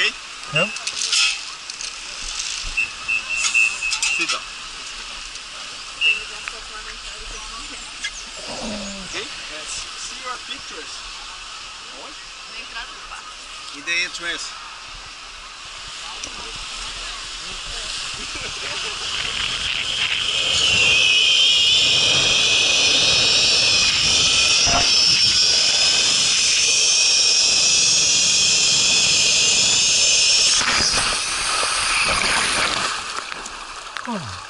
okay? No. Sit down. Okay? Yes. See your pictures. What? In the entrance. Oh.